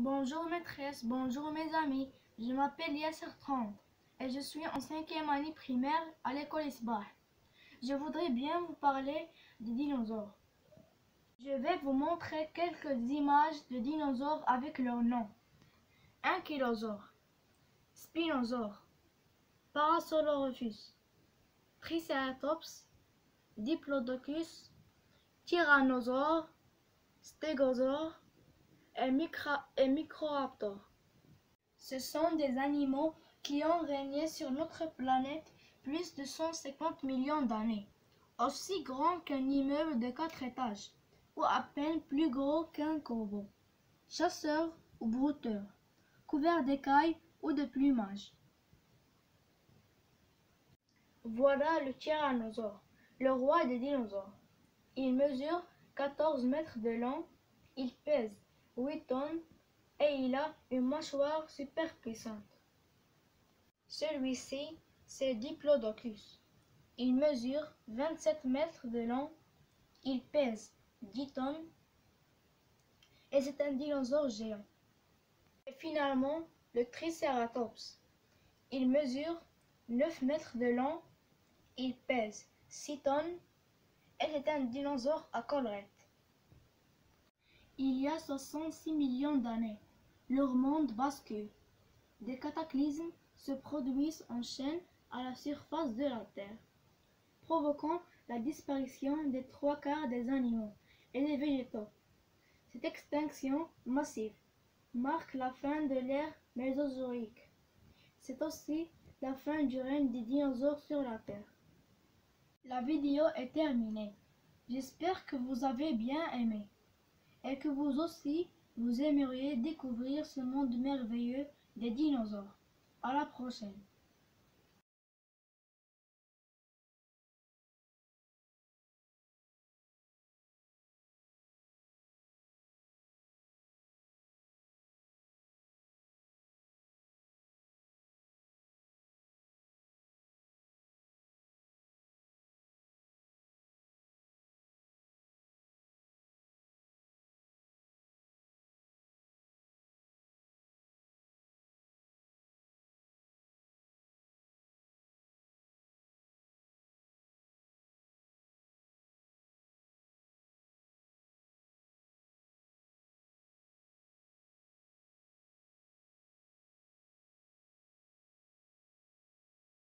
Bonjour maîtresse, bonjour mes amis, je m'appelle Yasser 30 et je suis en cinquième année primaire à l'école Isbah. Je voudrais bien vous parler des dinosaures. Je vais vous montrer quelques images de dinosaures avec leur nom. Ankylosaure, Spinosaure, Parasaurolophus, Triceratops, Diplodocus, Tyrannosaure, Stégosaure et, et Microraptor. Ce sont des animaux qui ont régné sur notre planète plus de 150 millions d'années, aussi grands qu'un immeuble de quatre étages, ou à peine plus gros qu'un corbeau, chasseurs ou brouteurs, couverts d'écailles ou de plumage. Voilà le tyrannosaure, le roi des dinosaures. Il mesure 14 mètres de long, il pèse 8 tonnes et il a une mâchoire super puissante. Celui-ci, c'est Diplodocus. Il mesure 27 mètres de long, il pèse 10 tonnes et c'est un dinosaure géant. Et finalement, le Triceratops. Il mesure 9 mètres de long, il pèse 6 tonnes et c'est un dinosaure à collerette. Il y a 66 millions d'années, leur monde bascule. Des cataclysmes se produisent en chaîne à la surface de la Terre, provoquant la disparition des trois quarts des animaux et des végétaux. Cette extinction massive marque la fin de l'ère mésozoïque. C'est aussi la fin du règne des dinosaures sur la Terre. La vidéo est terminée. J'espère que vous avez bien aimé et que vous aussi vous aimeriez découvrir ce monde merveilleux des dinosaures. À la prochaine.